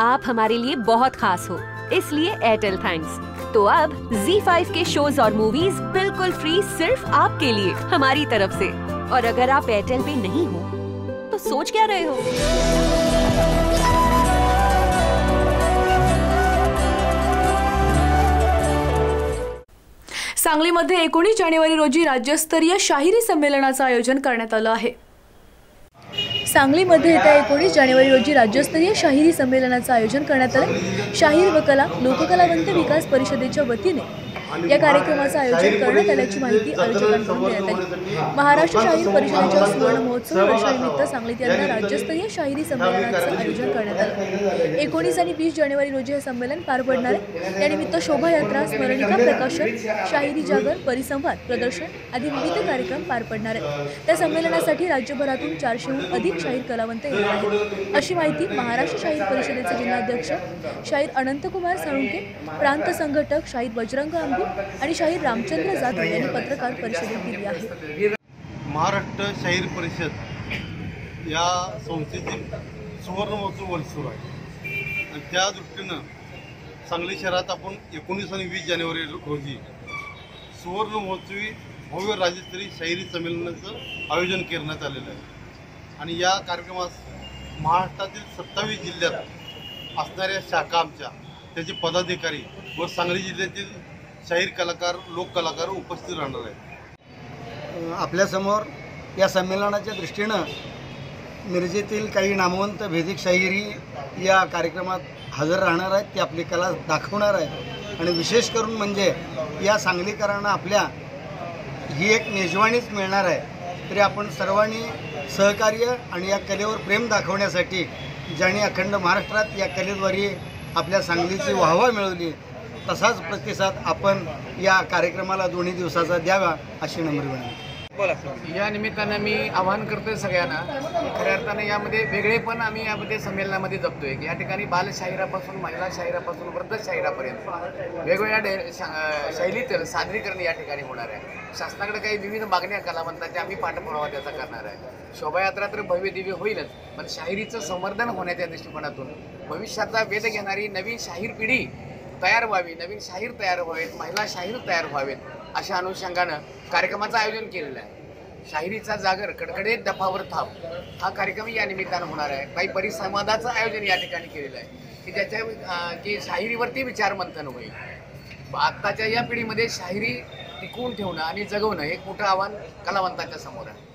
आप हमारे लिए बहुत खास हो। इसलिए एयरटेल थैंक्स तो अब Z5 के शोज़ और मूवीज़ बिल्कुल फ्री सिर्फ़ आपके लिए, हमारी तरफ़ से। और अगर आप एयरटेल पे नहीं हो तो सोच क्या रहे हो? सांगलीमध्ये एकोणीस जानेवारी रोजी राज्यस्तरीय शाहिरी संमेलनाचं आयोजन करण्यात आलं आहे. सांगलीमध्ये येत्या एकोणीस जानेवारी रोजी राज्यस्तरीय शाहिरी संमेलनाचं आयोजन करण्यात आलं. शाहीर व कला लोककलावंत विकास परिषदेच्या वतीने या कार्यक्रमाचं आयोजन करण्यात आल्याची माहिती आयोजकांकडून देण्यात आली महाराष्ट्र शाहीर परिषदेच्या सुवर्ण महोत्सव वर्षानिमित्त सांगलीत यंदा राज्यस्तरीय शाहिरी संमेलनाचं आयोजन करण्यात आलं. एकोणीस आणि वीस जानेवारी रोजी हे संमेलन पार पडणार आहे. त्यानिमित्त शोभायात्रा स्मरणिका प्रकाशन शाहिरी जागर परिसंवाद प्रदर्शन आदी विविध कार्यक्रम पार पडणार आहेत. त्या संमेलनासाठी राज्यभरातून चारशेहून अधिक शाहीर कलावंत येणार आहेत. अशी माहिती महाराष्ट्र शाहीर परिषदेचे जिल्हाध्यक्ष शाहीर अनंतकुमार साळुंके प्रांत संघटक शाहीर बजरंग आंबू आणि शाहीर रामचंद्र जाधव यांनी पत्रकार परिषदेत दिली आहे. महाराष्ट्र शाहीर परिषद या संस्थेचे सुवर्ण महोत्सव वर्ष सुरू आहे आणि त्या दृष्टीनं सांगली शहरात आपण एकोणीस आणि वीस जानेवारी रोजी सुवर्ण महोत्सवी भव्य राज्यस्तरीय शाहिरी संमेलनाचं आयोजन करण्यात आलेलं आहे. आणि या कार्यक्रमास महाराष्ट्रातील सत्तावीस जिल्ह्यात असणाऱ्या शाखा आमच्या त्याचे पदाधिकारी व सांगली जिल्ह्यातील शाहीर कलाकार लोककलाकार उपस्थित राहणार आहेत. आपल्यासमोर या संमेलनाच्या दृष्टीनं मिरजेतील काही नामवंत भेदिक शाहिरी या कार्यक्रमात हजर राहणार आहेत ते आपली कला दाखवणार आहेत. आणि विशेष करून म्हणजे या सांगलीकरांना आपल्या ही एक मेजवानीच मिळणार आहे. तरी आपण सर्वांनी सहकार्य आणि या कलेवर प्रेम दाखवण्यासाठी ज्यांनी अखंड महाराष्ट्रात या कलेद्वारे आपल्या सांगलीची वाहवा मिळवली तसाच प्रतिसाद आपण या कार्यक्रमाला दोन्ही दिवसाचा द्यावा अशी नम्र विनंती. या निमित्तानं मी आवाहन करतोय सगळ्यांना खऱ्या अर्थानं यामध्ये वेगळेपण आम्ही यामध्ये संमेलनामध्ये जपतोय की या ठिकाणी बालशाहिरापासून महिला शाहिरापासून वृद्ध शाहिरापर्यंत वेगवेगळ्या डे- शा- सादरीकरण या ठिकाणी होणार आहे. शासनाकडे काही विविध मागण्या कलावंतांच्या आम्ही पाठपुरावा त्याचा करणार आहे. शोभायात्रा तर भव्य दिव्य होईलच पण शाहिरीचं संवर्धन होण्याच्या दृष्टिकोनातून भविष्याचा वेध घेणारी नवीन शाहीर पिढी तयार व्हावी नवीन शाहीर तयार व्हावेत महिला शाहीर तयार व्हावेत अशा अनुषंगानं कार्यक्रमाचं आयोजन केलेलं आहे. शाहिरीचा जागर कडकडे दफावर थाप. हा कार्यक्रम या निमित्तानं होणार आहे. काही परिसंवादाचं आयोजन या ठिकाणी केलेलं आहे. की ज्याच्या की शाहिरीवरती विचारमंथन होईल. आत्ताच्या या पिढीमध्ये शाहिरी टिकवून ठेवणं आणि जगवणं हे मोठं आव्हान कलावंतांच्या समोर आहे.